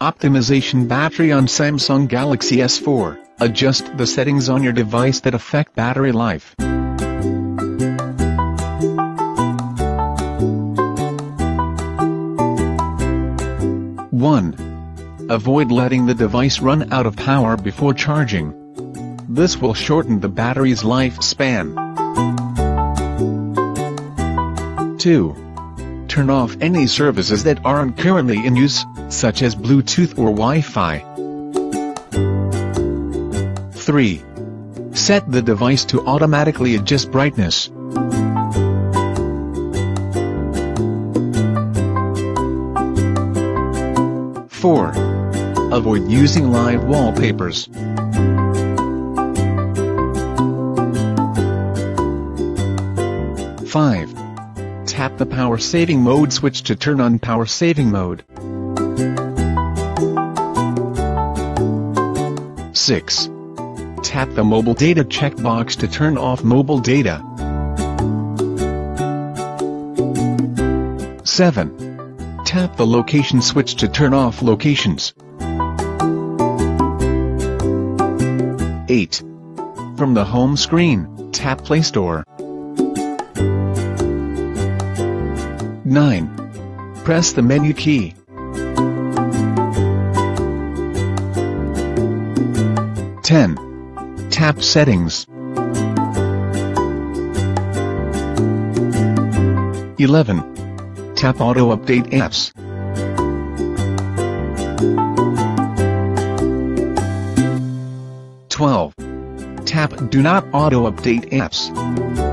Optimization battery on Samsung Galaxy S4. Adjust the settings on your device that affect battery life. 1. Avoid letting the device run out of power before charging. This will shorten the battery's lifespan. 2. Turn off any services that aren't currently in use, such as Bluetooth or Wi-Fi. 3. Set the device to automatically adjust brightness. 4. Avoid using live wallpapers. Five. Tap the power saving mode switch to turn on power saving mode. 6. Tap the mobile data checkbox to turn off mobile data. 7. Tap the location switch to turn off locations. 8. From the home screen, tap Play Store. 9. Press the menu key. 10. Tap Settings. 11. Tap Auto Update Apps. Twelve. Tap Do Not Auto Update Apps.